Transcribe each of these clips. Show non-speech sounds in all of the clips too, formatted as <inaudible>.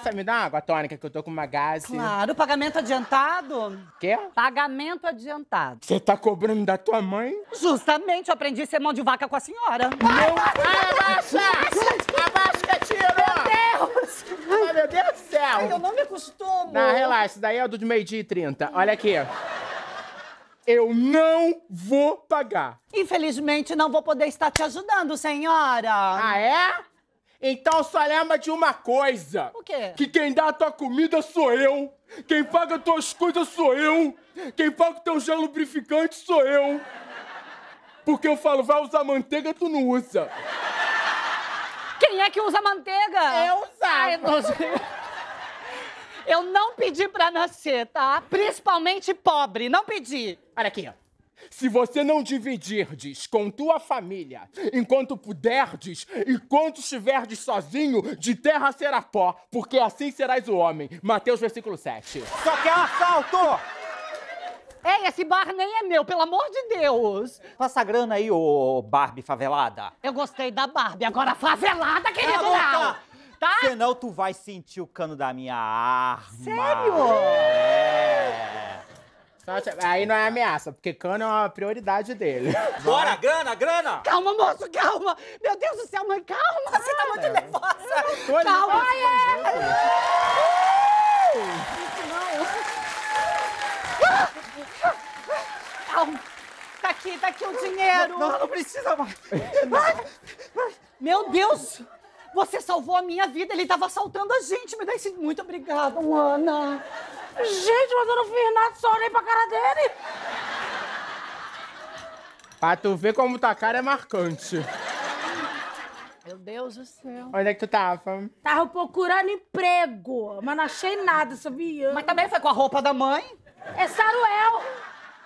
Você me dá uma água tônica que eu tô com uma gase. Claro, pagamento adiantado. Quê? Pagamento adiantado. Você tá cobrando da tua mãe? Justamente, eu aprendi a ser mão de vaca com a senhora. Não! Ai, abaixa! Abaixa que tiro! Meu Deus! Ai, meu Deus do céu! Eu não me acostumo. Não, relaxa, isso daí é do de meio-dia e 30. Olha aqui. Eu não vou pagar. Infelizmente, não vou poder estar te ajudando, senhora. Ah, é? Então só lembra de uma coisa. O quê? Que quem dá a tua comida sou eu. Quem paga tuas coisas sou eu. Quem paga o teu gel lubrificante sou eu. Porque eu falo, vai usar manteiga, tu não usa. Quem é que usa manteiga? Eu usava. Não- Eu não pedi pra nascer, tá? Principalmente pobre, não pedi. Olha aqui, ó. Se você não dividirdes com tua família, enquanto puderdes, enquanto estiverdes sozinho, de terra será pó, porque assim serás o homem. Mateus versículo 7. Só que é um assalto! Ei, esse bar nem é meu, pelo amor de Deus. Passa a grana aí, ô Barbie favelada. Eu gostei da Barbie, agora favelada, querido, não. Tá? Senão tu vai sentir o cano da minha arma. Sério? É. Aí não é ameaça, porque cano é uma prioridade dele. <laughs> Bora, grana, grana! Calma, moço, calma. Meu Deus do céu, mãe, calma. Você tá muito nervosa. Tô Calma. pra Calma. Tá aqui, tá aqui o dinheiro. Não, não precisa mais. Meu Deus! Você salvou a minha vida, ele tava assaltando a gente. Me dá esse... Muito obrigada, Ana. Gente, mas eu não fiz nada, só olhei pra cara dele. Pra tu ver como tua cara é marcante. Meu Deus do céu. Onde é que tu tava? Tava procurando emprego, mas não achei nada, sabia? Mas também foi com a roupa da mãe? É Saruel.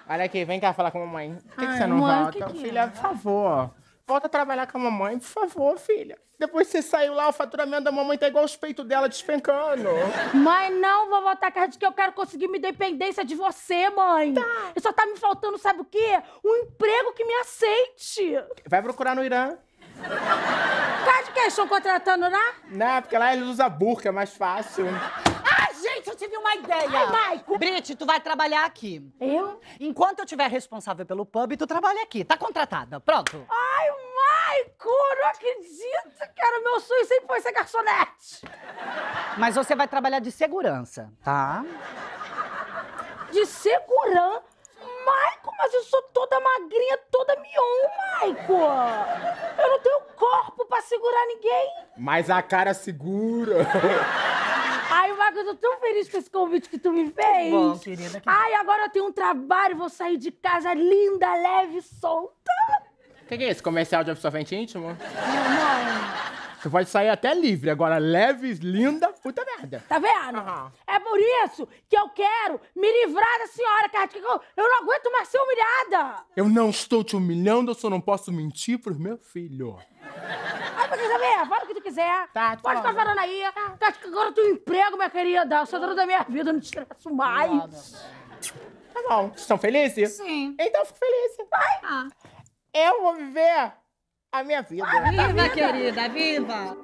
Olha aqui, vem cá falar com a mamãe. Por que, que Ai, você não mãe, volta? que que é? filha, por favor. Volta a trabalhar com a mamãe, por favor, filha. Depois que você saiu lá, o faturamento da mamãe tá igual os peitos dela despencando. Mãe, não vou voltar casa de que eu quero conseguir minha independência de você, mãe. E só tá me faltando, sabe o quê? Um emprego que me aceite. Vai procurar no Irã. Cara de que eles estão contratando lá? Né? Porque lá eles usam burca, é mais fácil. Ah, gente, eu tive uma ideia. Ai, Maico. Brit, tu vai trabalhar aqui. Eu? Enquanto eu tiver responsável pelo pub, tu trabalha aqui. Tá contratada. Pronto. Ai, Maico, não acredito que era meu sonho sempre foi ser garçonete. Mas você vai trabalhar de segurança, tá? De segurança. Maico, mas eu sou toda magrinha, toda mion, Maico. Eu não tenho corpo pra segurar ninguém. Mas a cara segura. Ai, Maico, eu tô tão feliz com esse convite que tu me fez. Bom, querida, que Ai, agora eu tenho um trabalho, vou sair de casa linda, leve, solta. O que, que é isso? Comercial de absorvente íntimo? Não, Você pode sair até livre, agora leve, linda, puta merda. Tá vendo? Aham. É por isso que eu quero me livrar da senhora, cara. que Eu eu não aguento mais ser humilhada. Eu não estou te humilhando, eu só não posso mentir pros meus filhos. Ai, mas quer saber? Fala o que tu quiser. Tá, tô Pode ficar falando. falando aí. Acho que agora eu tenho um emprego, minha querida. Eu sou dona da minha vida, eu não te estresso mais. Tá bom. Vocês estão felizes? Sim. Então eu fico feliz. Ah. Eu vou viver a minha vida. Viva, querida, viva!